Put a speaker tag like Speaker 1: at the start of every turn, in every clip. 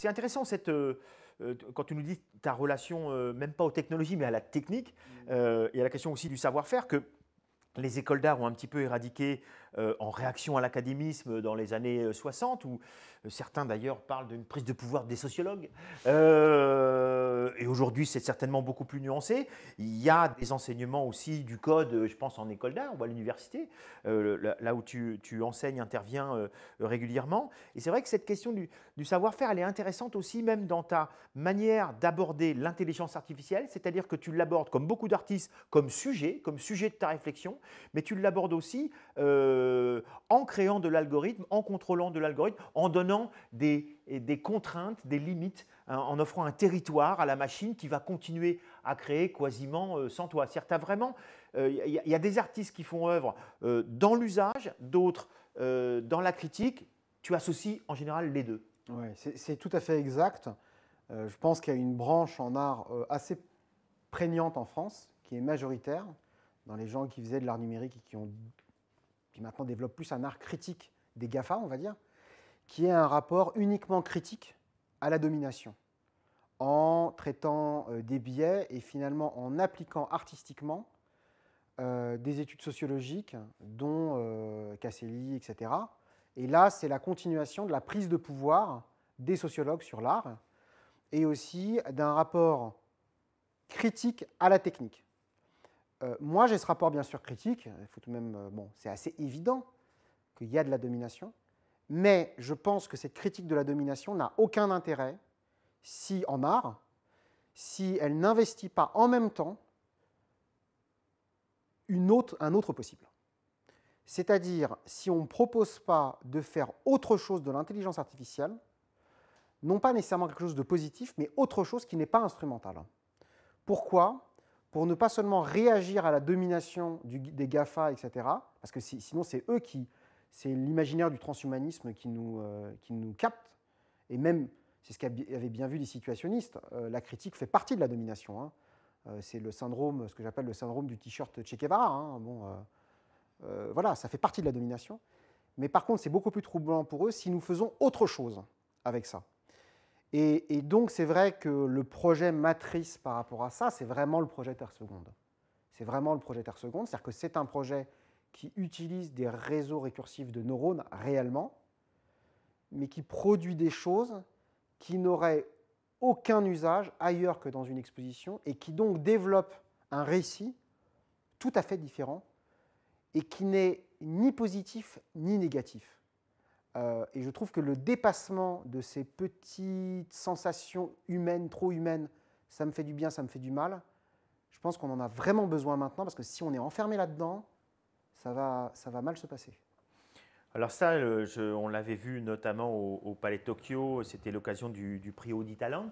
Speaker 1: C'est intéressant cette, quand tu nous dis ta relation, même pas aux technologies, mais à la technique, mmh. et à la question aussi du savoir-faire, que les écoles d'art ont un petit peu éradiqué en réaction à l'académisme dans les années 60, où certains d'ailleurs parlent d'une prise de pouvoir des sociologues. Euh, et aujourd'hui, c'est certainement beaucoup plus nuancé. Il y a des enseignements aussi du code, je pense, en école d'art ou à l'université, euh, là où tu, enseignes, interviens euh, régulièrement. Et c'est vrai que cette question du, savoir-faire, elle est intéressante aussi, même dans ta manière d'aborder l'intelligence artificielle, c'est-à-dire que tu l'abordes, comme beaucoup d'artistes, comme sujet, comme sujet de ta réflexion, mais tu l'abordes aussi en créant de l'algorithme, en contrôlant de l'algorithme, en donnant des, contraintes, des limites, hein, en offrant un territoire à la machine qui va continuer à créer quasiment euh, sans toi. cest vraiment, il euh, y, a des artistes qui font œuvre euh, dans l'usage, d'autres dans la critique. Tu associes en général les deux.
Speaker 2: Oui, c'est tout à fait exact. je pense qu'il y a une branche en art assez prégnante en France, qui est majoritaire, dans les gens qui faisaient de l'art numérique et qui, ont, qui maintenant développent plus un art critique des GAFA, on va dire qui est un rapport uniquement critique à la domination, en traitant euh, des biais et finalement en appliquant artistiquement euh, des études sociologiques, dont euh, Casselli, etc. Et là, c'est la continuation de la prise de pouvoir des sociologues sur l'art et aussi d'un rapport critique à la technique. Moi, j'ai ce rapport bien sûr critique. Il faut tout de même, bon, c'est assez évident qu'il y a de la domination. Mais je pense que cette critique de la domination n'a aucun intérêt si, en art, si elle n'investit pas en même temps une autre, un autre possible. C'est-à-dire, si on ne propose pas de faire autre chose de l'intelligence artificielle, non pas nécessairement quelque chose de positif, mais autre chose qui n'est pas instrumental. Pourquoi? Pour ne pas seulement réagir à la domination des GAFA, etc., parce que sinon c'est eux qui c'est l'imaginaire du transhumanisme qui nous, euh, qui nous capte. Et même, c'est ce qu'avaient bien vu les situationnistes, euh, la critique fait partie de la domination. Hein. Euh, c'est le syndrome, ce que j'appelle le syndrome du t-shirt Che. Hein. Bon, voilà, ça fait partie de la domination. Mais par contre, c'est beaucoup plus troublant pour eux si nous faisons autre chose avec ça. Et, donc, c'est vrai que le projet matrice par rapport à ça, c'est vraiment le projet Terre Seconde. C'est vraiment le projet Terre Seconde, c'est-à-dire que c'est un projet qui utilise des réseaux récursifs de neurones réellement, mais qui produit des choses qui n'auraient aucun usage ailleurs que dans une exposition et qui donc développe un récit tout à fait différent et qui n'est ni positif ni négatif. Euh, et je trouve que le dépassement de ces petites sensations humaines, trop humaines, ça me fait du bien, ça me fait du mal, je pense qu'on en a vraiment besoin maintenant parce que si on est enfermé là-dedans, ça va, ça va mal se passer.
Speaker 1: Alors ça, on l'avait vu notamment au, Palais Tokyo, c'était l'occasion du, prix Audi Talent.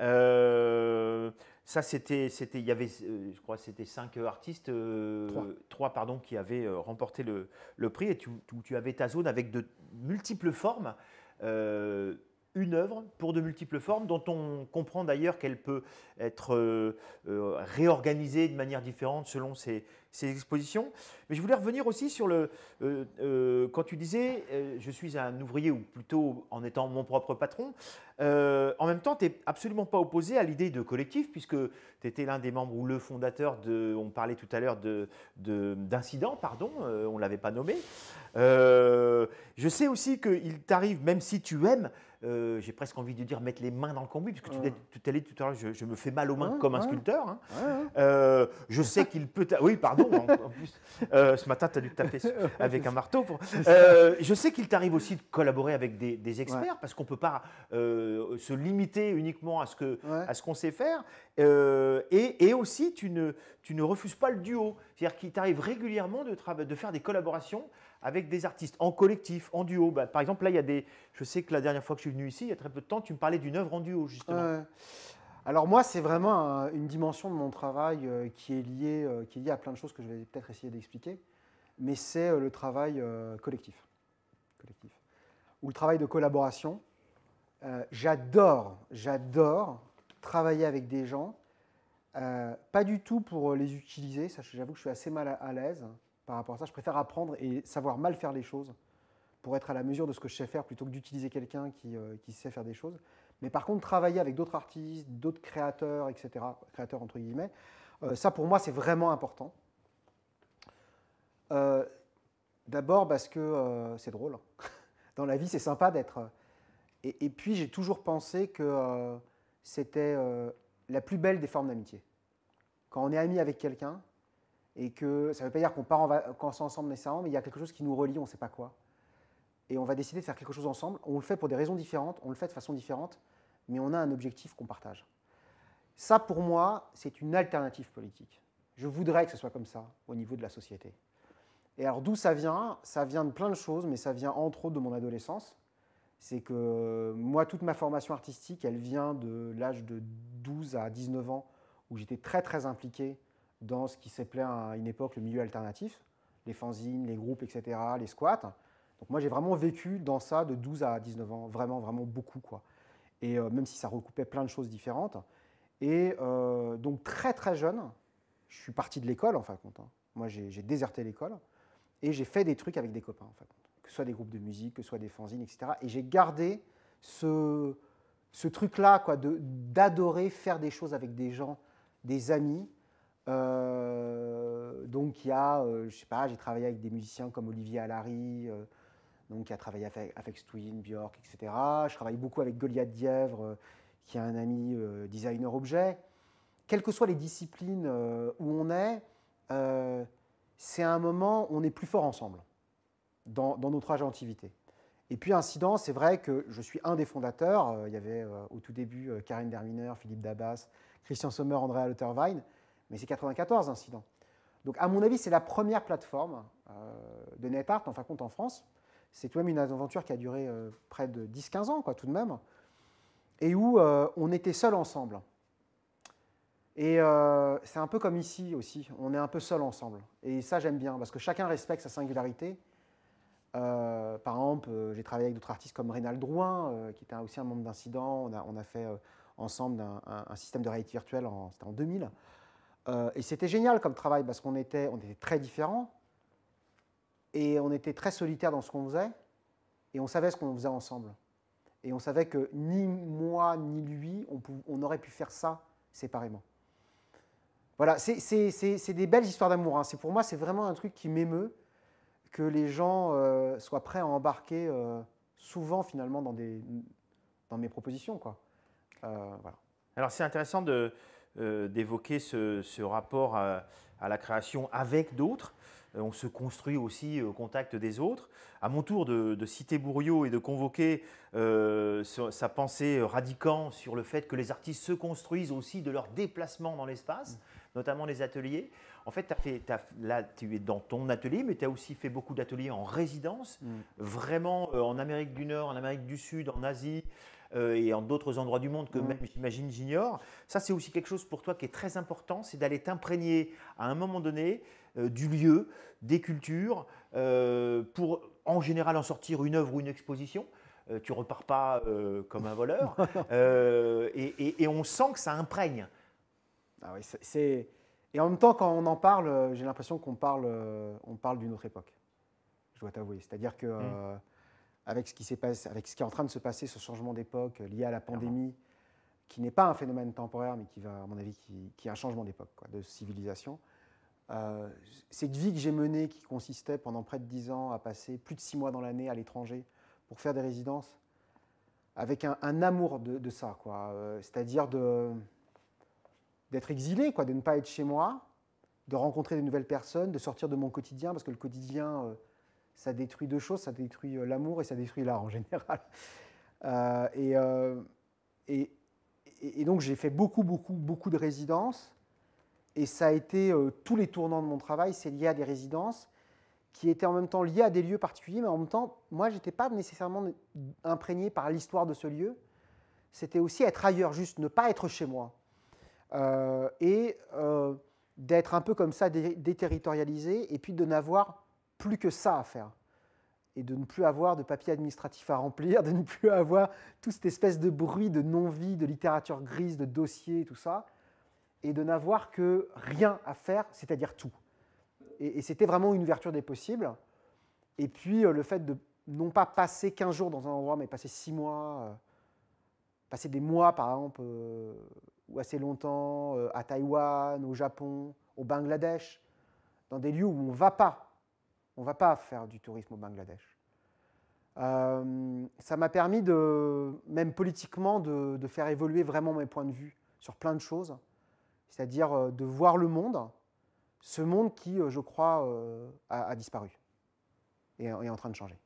Speaker 1: Euh, ça, c'était, c'était, il y avait, euh, je crois, c'était cinq artistes, euh, trois. pardon, qui avaient remporté le, prix, et tu, tu, avais ta zone avec de multiples formes une œuvre pour de multiples formes, dont on comprend d'ailleurs qu'elle peut être euh, euh, réorganisée de manière différente selon ses, expositions. Mais je voulais revenir aussi sur le... Euh, quand tu disais, je suis un ouvrier, ou plutôt en étant mon propre patron, en même temps, tu n'es absolument pas opposé à l'idée de collectif, puisque tu étais l'un des membres ou le fondateur de... On parlait tout à l'heure d'incidents, de, pardon, on ne l'avait pas nommé. je sais aussi qu'il t'arrive, même si tu aimes, euh, j'ai presque envie de dire mettre les mains dans le cambouis, puisque tu, tu allais tout à l'heure, je, me fais mal aux mains comme un sculpteur. Hein. Euh, je sais qu'il peut. Oui, pardon, en, plus, euh, ce matin, tu as dû te taper avec un marteau. je sais qu'il t'arrive aussi de collaborer avec des, experts, parce qu'on ne peut pas se limiter uniquement à ce qu'on sait faire. Et, et, aussi, tu ne, tu ne refuses pas le duo. C'est-à-dire qu'il t'arrive régulièrement de, de faire des collaborations avec des artistes, en collectif, en duo. Bah, par exemple, là, il y a des. Je sais que la dernière fois que je suis venu ici, il y a très peu de temps, tu me parlais d'une œuvre en duo, justement.
Speaker 2: alors moi, c'est vraiment une dimension de mon travail euh, qui, est liée, euh, qui est liée à plein de choses que je vais peut-être essayer d'expliquer, mais c'est euh, le travail collectif, collectif, ou le travail de collaboration. j'adore, j'adore travailler avec des gens, pas du tout pour les utiliser, j'avoue que je suis assez mal à l'aise, par rapport à ça. Je préfère apprendre et savoir mal faire les choses pour être à la mesure de ce que je sais faire plutôt que d'utiliser quelqu'un qui, qui, sait faire des choses. Mais par contre, travailler avec d'autres artistes, d'autres créateurs, etc., créateurs entre guillemets, ça pour moi c'est vraiment important. D'abord parce que c'est drôle. Dans la vie, c'est sympa d'être. Et, puis j'ai toujours pensé que c'était la plus belle des formes d'amitié. Quand on est ami avec quelqu'un, et que ça ne veut pas dire qu'on part en ensemble nécessairement, mais il y a quelque chose qui nous relie, on ne sait pas quoi. Et on va décider de faire quelque chose ensemble. On le fait pour des raisons différentes, on le fait de façon différente, mais on a un objectif qu'on partage. Ça, pour moi, c'est une alternative politique. Je voudrais que ce soit comme ça au niveau de la société. Et alors d'où ça vient? Ça vient de plein de choses, mais ça vient entre autres de mon adolescence. C'est que moi, toute ma formation artistique, elle vient de l'âge de 12 à 19 ans, où j'étais très très impliqué dans ce qui s'appelait à une époque le milieu alternatif, les fanzines, les groupes, etc., les squats. Donc moi j'ai vraiment vécu dans ça de 12 à 19 ans, vraiment, vraiment beaucoup. Quoi. Et euh, même si ça recoupait plein de choses différentes. Et euh, donc très très jeune, je suis parti de l'école en fin de compte. Hein. Moi j'ai déserté l'école et j'ai fait des trucs avec des copains en fin. Que ce soit des groupes de musique, que ce soit des fanzines, etc. Et j'ai gardé ce, ce truc-là, quoi, d'adorer faire des choses avec des gens, des amis, euh, donc il y a, euh, je sais pas, j'ai travaillé avec des musiciens comme Olivier Allary, euh, donc qui a travaillé avec, avec Twin, Björk, etc. Je travaille beaucoup avec Goliath Dièvre, qui est un ami designer objet. Quelles que soient les disciplines où on est, c'est un moment où on est plus fort ensemble dans, dans notre agentivité. Et puis, incident, c'est vrai que je suis un des fondateurs. Il y avait au tout début Karine Derminer, Philippe Dabas, Christian Sommer, Andrea Lutherwein mais c'est 94 incidents. Donc, à mon avis, c'est la première plateforme euh, de NetArt, en fin de compte, en France. C'est tout de même une aventure qui a duré euh, près de 10-15 ans, quoi, tout de même, et où euh, on était seuls ensemble. Et c'est un peu comme ici aussi, on est un peu seuls ensemble. Et ça, j'aime bien, parce que chacun respecte sa singularité. par exemple, j'ai travaillé avec d'autres artistes comme Rénal Drouin, qui était aussi un membre d'incident. On a, fait ensemble un, système de réalité virtuelle, c'était en 2000. Euh, et c'était génial comme travail parce qu'on était, on était très différents et on était très solitaires dans ce qu'on faisait et on savait ce qu'on faisait ensemble. Et on savait que ni moi ni lui, on, aurait pu faire ça séparément. Voilà, c'est des belles histoires d'amour. Hein. Pour moi, c'est vraiment un truc qui m'émeut que les gens euh, soient prêts à embarquer euh, souvent finalement dans, des, dans mes propositions. Quoi.
Speaker 1: voilà. Alors c'est intéressant de, d'évoquer ce, rapport à, la création avec d'autres. Euh, on se construit aussi au contact des autres. À mon tour de, citer Bourriot et de convoquer euh, sa pensée radiquant sur le fait que les artistes se construisent aussi de leur déplacement dans l'espace, mm. notamment les ateliers. En fait, là, tu es dans ton atelier, mais tu as aussi fait beaucoup d'ateliers en résidence, mm. vraiment en Amérique du Nord, en Amérique du Sud, en Asie. Euh, et en d'autres endroits du monde que même, j'imagine, j'ignore. Ça, c'est aussi quelque chose pour toi qui est très important, c'est d'aller t'imprégner à un moment donné euh, du lieu, des cultures, euh, pour en général en sortir une œuvre ou une exposition. tu repars pas comme un voleur. Et, et, on sent que ça imprègne.
Speaker 2: Ah oui, c'est... Et en même temps, quand on en parle, j'ai l'impression qu'on parle, on parle d'une autre époque. Je dois t'avouer. C'est-à-dire que mmh avec ce qui passé, avec ce qui est en train de se passer, ce changement d'époque lié à la pandémie, qui n'est pas un phénomène temporaire, mais qui va, à mon avis, qui, est un changement d'époque, de civilisation. Euh, cette vie que j'ai menée, qui consistait pendant près de dix ans à passer plus de six mois dans l'année à l'étranger pour faire des résidences, avec un, amour de, ça, quoi. Euh, c'est-à-dire de, d'être exilé, quoi, de ne pas être chez moi, de rencontrer de nouvelles personnes, de sortir de mon quotidien, parce que le quotidien, euh, ça détruit deux choses, ça détruit euh, l'amour et ça détruit l'art en général. Euh, euh, et, donc j'ai fait beaucoup, beaucoup, beaucoup de résidences. Et ça a été tous les tournants de mon travail, c'est lié à des résidences qui étaient en même temps liées à des lieux particuliers, mais en même temps, moi, je n'étais pas nécessairement imprégné par l'histoire de ce lieu. C'était aussi être ailleurs, juste ne pas être chez moi. et d'être un peu comme ça déterritorialisé, et puis de n'avoir plus que ça à faire. Et de ne plus avoir de papier administratif à remplir, de ne plus avoir toute cette espèce de bruit de non-vie, de littérature grise, de dossiers, tout ça, et de n'avoir que rien à faire, c'est-à-dire tout. Et, c'était vraiment une ouverture des possibles. Et puis euh, le fait de, non pas passer 15 jours dans un endroit, mais passer 6 mois, euh, passer des mois par exemple, euh, ou assez longtemps à Taïwan, au Japon, au Bangladesh, dans des lieux où on ne va pas. On ne va pas faire du tourisme au Bangladesh. ça m'a permis, de, même politiquement, de, faire évoluer vraiment mes points de vue sur plein de choses, c'est-à-dire de voir le monde, ce monde qui, je crois, a, disparu et est en train de changer.